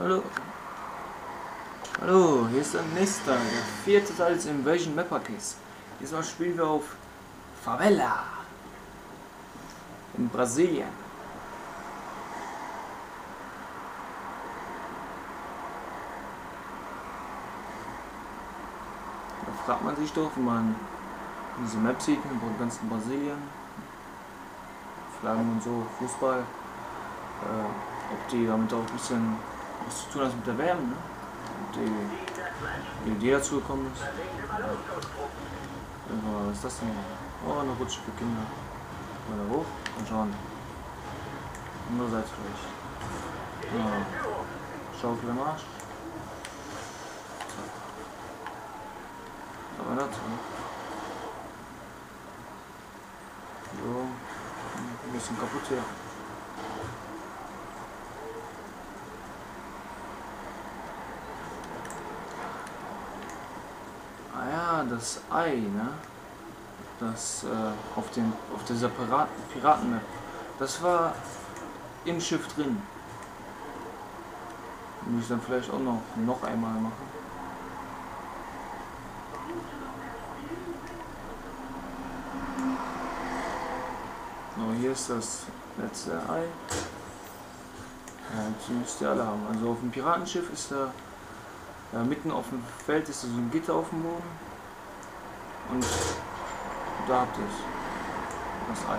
Hallo. Hallo, hier ist der nächste der vierte Teil des Invasion Map Pakets. Diesmal spielen wir auf Favela in Brasilien. Da fragt man sich doch, wenn man diese Map sieht, im ganzen Brasilien, Flaggen und so, Fußball, äh, ob die damit auch ein bisschen was zu tun hat mit der WM, ne? Die, die Idee dazu gekommen ist. Ja, was ist das denn? Oh, eine Rutsche für Kinder. Mal da hoch und schauen. Andere Seite vielleicht. Ja. Schaufel am Arsch. Aber das, ne? So. Ein bisschen kaputt hier. Ah ja, das Ei, ne? Das äh, auf, den, auf dieser Piraten, Piratenmap. Das war im Schiff drin. Muss ich dann vielleicht auch noch, noch einmal machen. So, hier ist das letzte Ei. Ja, das müsst ihr alle haben. Also auf dem Piratenschiff ist da ja, mitten auf dem Feld ist so ein Gitter auf dem Boden. Und da habt ihr es. Das Ei.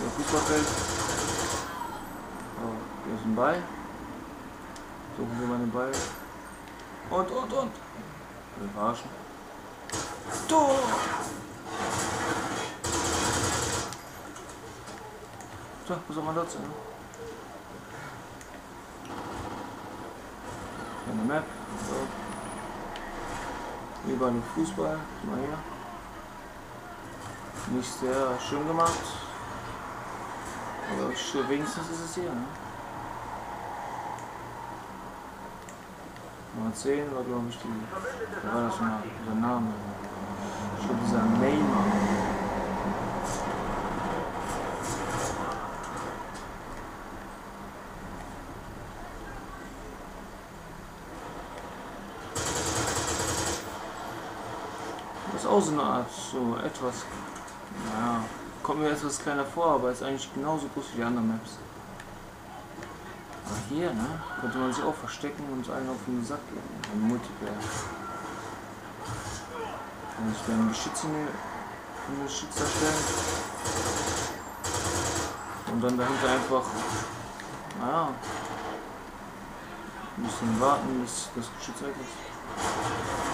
Der Fußballfeld. Hier ist ein Ball. Suchen wir mal den Ball. Und, und, und. Wir verarschen. Tor! So, was soll man dazu? Ne? Eine Map. So. Überall nur Fußball. Mal hier. Nicht sehr schön gemacht. Aber schön, wenigstens ist es hier. Ne? Nummer 10 war glaube ich die. Da war das mal der Name. Schon dieser Neymar. Das ist auch so eine Art, so etwas, naja, kommt mir etwas kleiner vor, aber ist eigentlich genauso groß wie die anderen Maps. Aber hier, ne, könnte man sich auch verstecken und einen auf den Sack gehen, im Multiplayer. Kann ich dann Geschütz in erstellen und dann dahinter einfach, naja, ein bisschen warten, bis das Geschütz weg ist.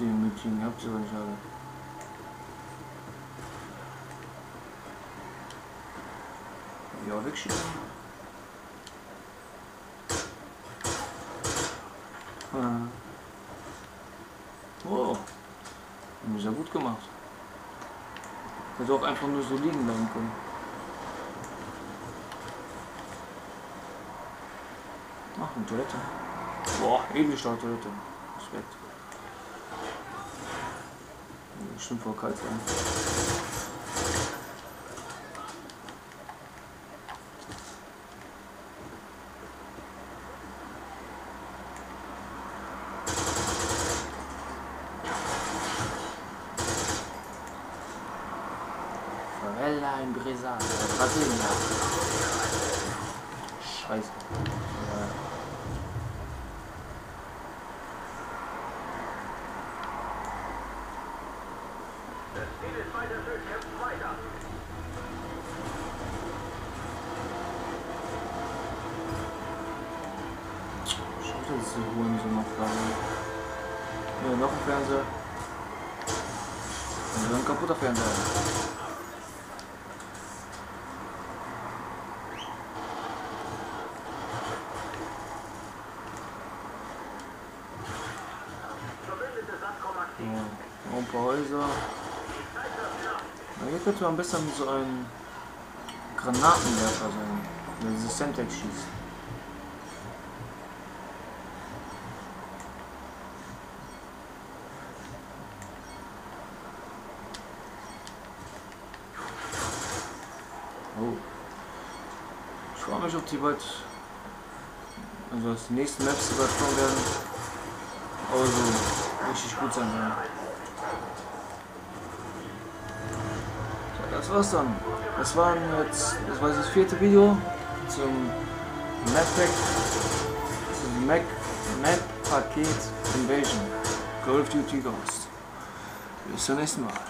Den Mädchen habt ihr nicht alle. Ja, wegschießen. Ah. Oh. Haben wir sehr gut gemacht. Hätte auch einfach nur so liegen bleiben können. Ach, eine Toilette. Boah, Edelstahl-Toilette. Respekt. Bestimmt voll kalt sein. Favela in Bresa, Brasilien. Scheiße. Ja. Schade, dass die Ruhen so noch da. Ja, noch ein Fernseher. Und ein kaputter Fernseher. Ja, ein paar Häuser. Na, hier könnte man besser mit so einem Granatenwerfer sein, der dieses Semtex schießt. Oh. Ich frage mich, ob die bald. Also, dass die nächsten Maps, die bald kommen werden. Also, richtig gut sein werden. Das war's dann. Das waren jetzt. Das war das vierte Video zum Map Pack. Zum Mac Map Paket Invasion. Call of Duty Ghost. Bis zum nächsten Mal.